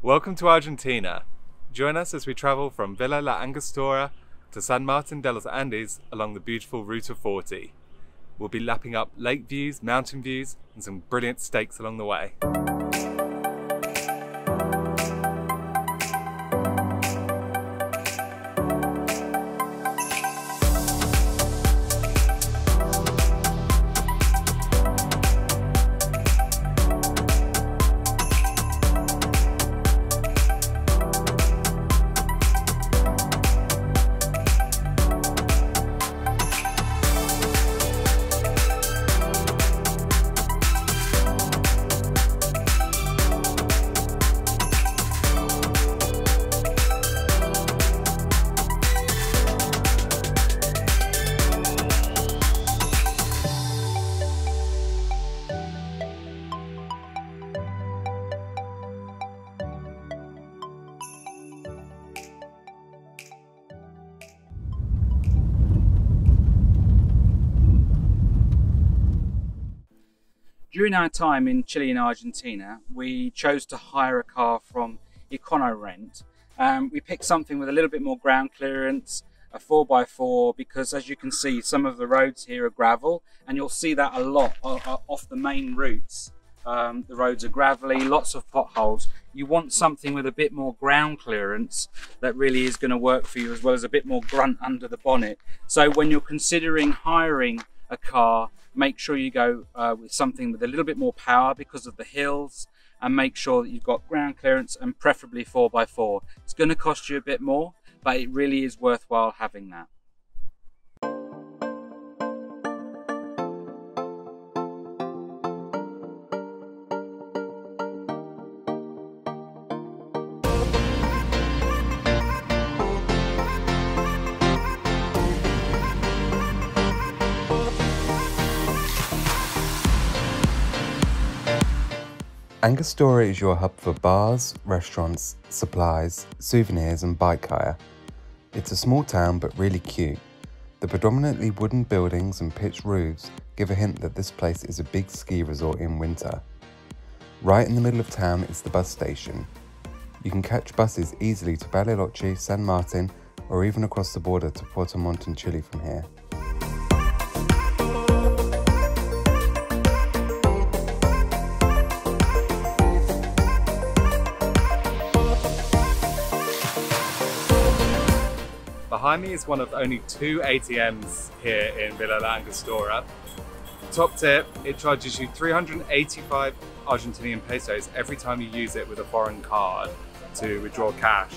Welcome to Argentina. Join us as we travel from Villa La Angostura to San Martin de los Andes along the beautiful Ruta 40. We'll be lapping up lake views, mountain views, and some brilliant steaks along the way. During our time in Chile and Argentina, we chose to hire a car from EconoRent. Um, we picked something with a little bit more ground clearance, a 4x4, because as you can see, some of the roads here are gravel, and you'll see that a lot off the main routes. Um, the roads are gravelly, lots of potholes. You want something with a bit more ground clearance that really is going to work for you, as well as a bit more grunt under the bonnet. So when you're considering hiring a car, make sure you go uh, with something with a little bit more power because of the hills and make sure that you've got ground clearance and preferably 4x4. It's going to cost you a bit more, but it really is worthwhile having that. Angostura is your hub for bars, restaurants, supplies, souvenirs, and bike hire. It's a small town but really cute. The predominantly wooden buildings and pitched roofs give a hint that this place is a big ski resort in winter. Right in the middle of town is the bus station. You can catch buses easily to Bariloche, San Martin, or even across the border to Puerto Montt in Chile from here. Behind me is one of only two ATMs here in Villa La Angostura. Top tip, it charges you 385 Argentinian pesos every time you use it with a foreign card to withdraw cash.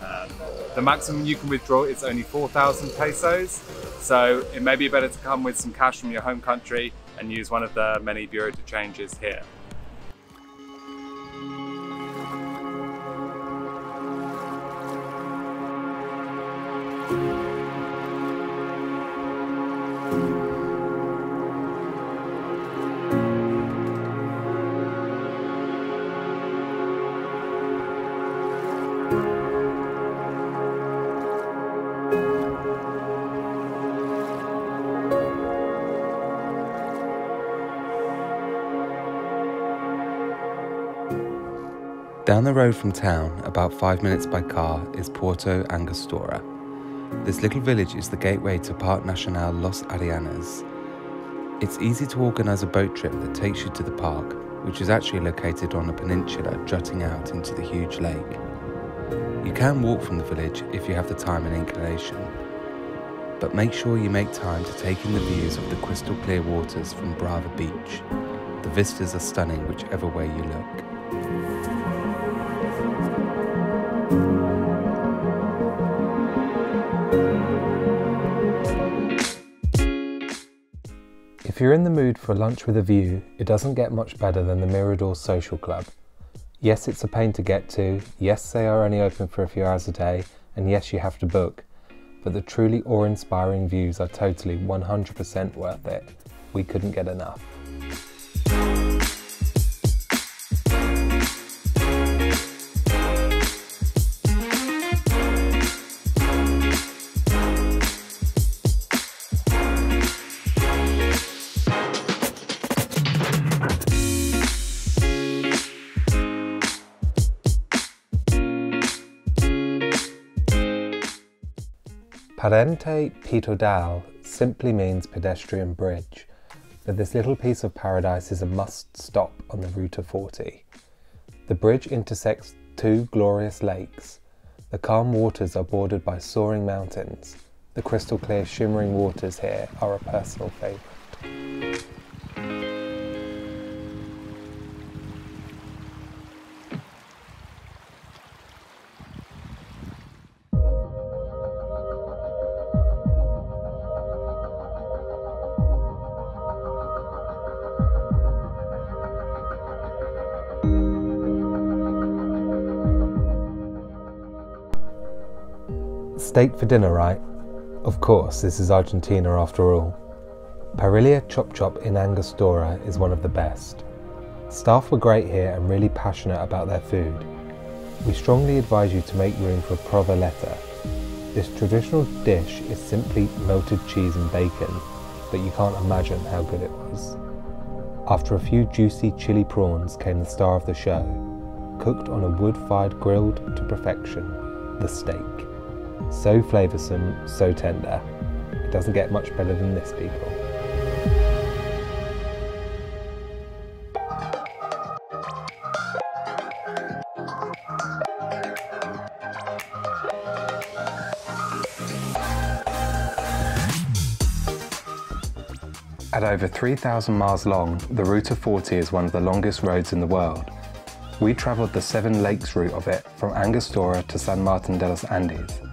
Um, the maximum you can withdraw is only 4,000 pesos, so it may be better to come with some cash from your home country and use one of the many bureau de changes here. Down the road from town, about five minutes by car, is Puerto Angostura. This little village is the gateway to Parque Nacional Los Arrayanes. It's easy to organise a boat trip that takes you to the park, which is actually located on a peninsula jutting out into the huge lake. You can walk from the village if you have the time and inclination, but make sure you make time to take in the views of the crystal clear waters from Brava Beach. The vistas are stunning whichever way you look. If you're in the mood for lunch with a view, it doesn't get much better than the Mirador Social Club. Yes, it's a pain to get to, yes, they are only open for a few hours a day, and yes, you have to book, but the truly awe inspiring views are totally 100% worth it. We couldn't get enough. Puente Peatonal simply means pedestrian bridge, but this little piece of paradise is a must stop on the Ruta 40. The bridge intersects two glorious lakes. The calm waters are bordered by soaring mountains. The crystal clear shimmering waters here are a personal favourite. Steak for dinner, right? Of course, this is Argentina after all. Parrilla Chop Chop in Angostura is one of the best. Staff were great here and really passionate about their food. We strongly advise you to make room for provoleta. This traditional dish is simply melted cheese and bacon, but you can't imagine how good it was. After a few juicy chili prawns came the star of the show, cooked on a wood-fired grilled to perfection, the steak. So flavoursome, so tender. It doesn't get much better than this, people. At over 3,000 miles long, the Ruta 40 is one of the longest roads in the world. We travelled the Seven Lakes route of it from Angostura to San Martin de los Andes.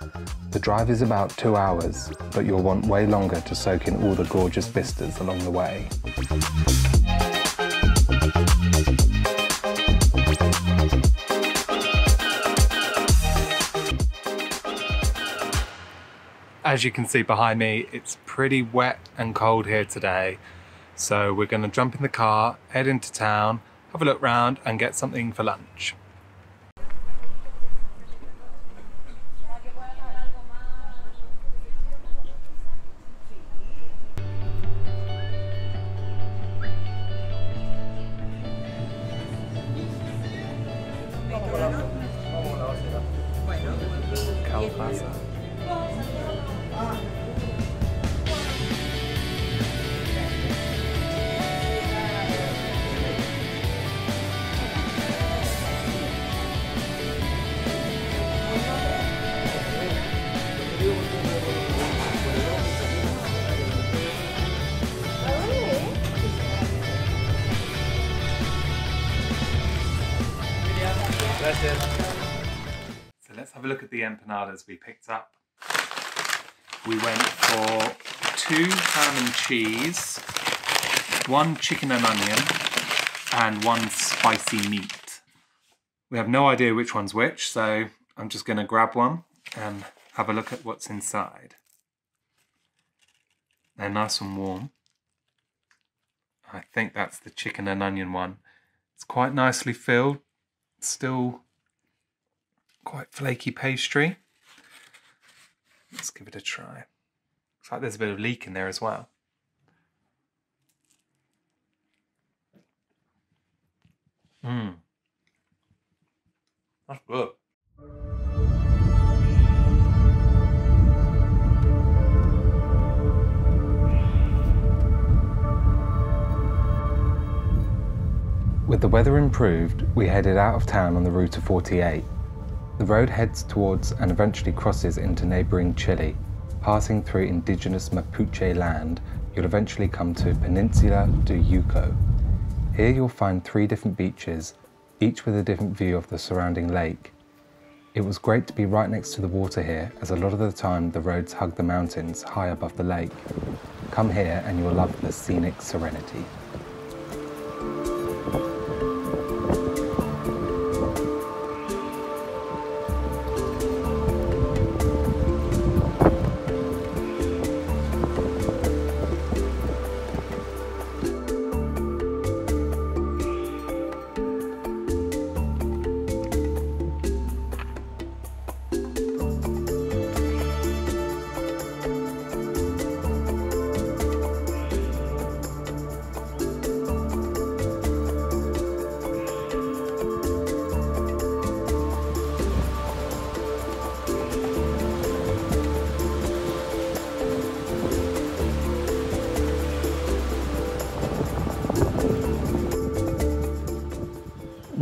The drive is about two hours, but you'll want way longer to soak in all the gorgeous vistas along the way. As you can see behind me, it's pretty wet and cold here today. So we're gonna jump in the car, head into town, have a look round and get something for lunch. Empanadas we picked up. We went for two ham and cheese, one chicken and onion, and one spicy meat. We have no idea which one's which, so I'm just going to grab one and have a look at what's inside. They're nice and warm. I think that's the chicken and onion one. It's quite nicely filled, still quite flaky pastry. Let's give it a try. Looks like there's a bit of leek in there as well. Mmm. That's good. With the weather improved, we headed out of town on the Ruta 48. The road heads towards and eventually crosses into neighbouring Chile. Passing through indigenous Mapuche land, you'll eventually come to Peninsula de Yuco. Here you'll find three different beaches, each with a different view of the surrounding lake. It was great to be right next to the water here, as a lot of the time the roads hug the mountains high above the lake. Come here and you'll love the scenic serenity.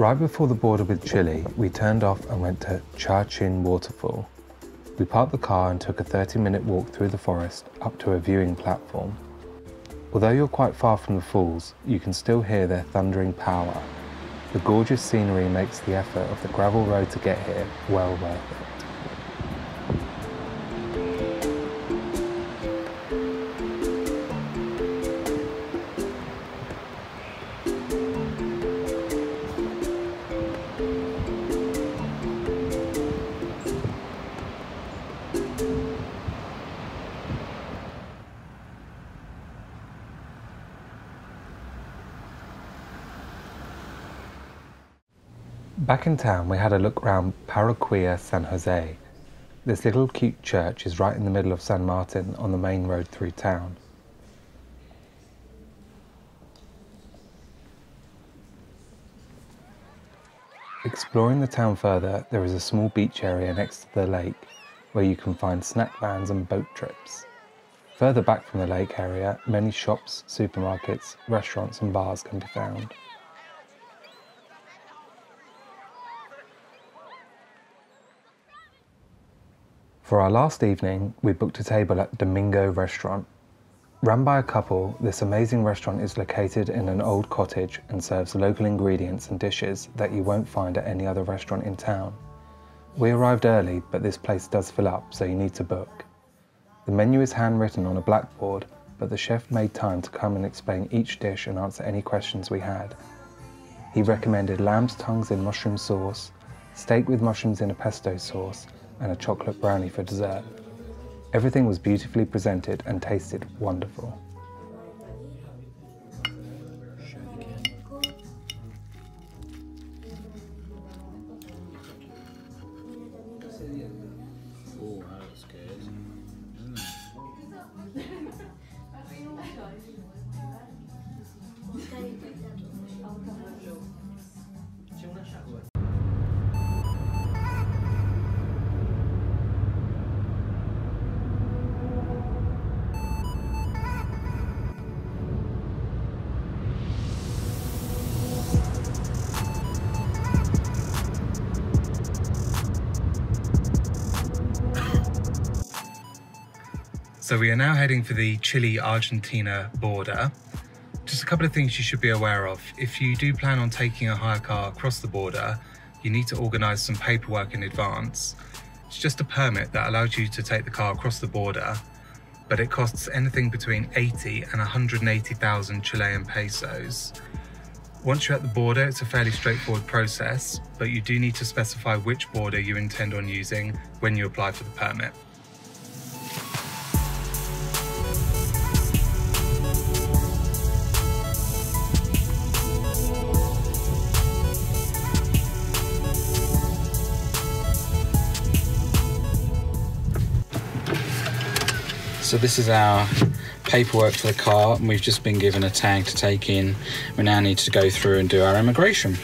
Right before the border with Chile, we turned off and went to Chachin Waterfall. We parked the car and took a 30 minute walk through the forest up to a viewing platform. Although you're quite far from the falls, you can still hear their thundering power. The gorgeous scenery makes the effort of the gravel road to get here well worth it. Back in town, we had a look round Parroquia San Jose. This little cute church is right in the middle of San Martin on the main road through town. Exploring the town further, there is a small beach area next to the lake where you can find snack vans and boat trips. Further back from the lake area, many shops, supermarkets, restaurants, and bars can be found. For our last evening, we booked a table at Domingo Restaurant. Run by a couple, this amazing restaurant is located in an old cottage and serves local ingredients and dishes that you won't find at any other restaurant in town. We arrived early, but this place does fill up, so you need to book. The menu is handwritten on a blackboard, but the chef made time to come and explain each dish and answer any questions we had. He recommended lamb's tongues in mushroom sauce, steak with mushrooms in a pesto sauce, and a chocolate brownie for dessert. Everything was beautifully presented and tasted wonderful. So we are now heading for the Chile-Argentina border. Just a couple of things you should be aware of. If you do plan on taking a hire car across the border, you need to organise some paperwork in advance. It's just a permit that allows you to take the car across the border, but it costs anything between 80 and 180,000 Chilean pesos. Once you're at the border, it's a fairly straightforward process, but you do need to specify which border you intend on using when you apply for the permit. So this is our paperwork for the car and we've just been given a tag to take in. We now need to go through and do our immigration.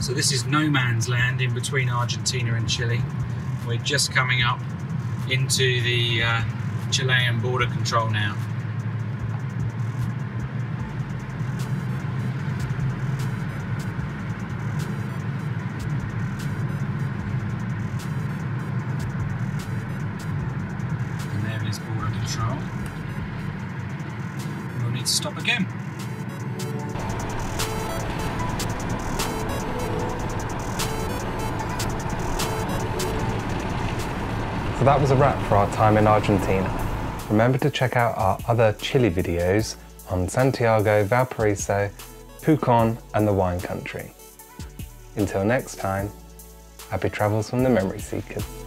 So this is no man's land in between Argentina and Chile. We're just coming up into the uh, Chilean border control now. That was a wrap for our time in Argentina. Remember to check out our other Chile videos on Santiago, Valparaiso, Pucon and the wine country. Until next time, happy travels from the Memory Seekers.